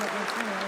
Gracias.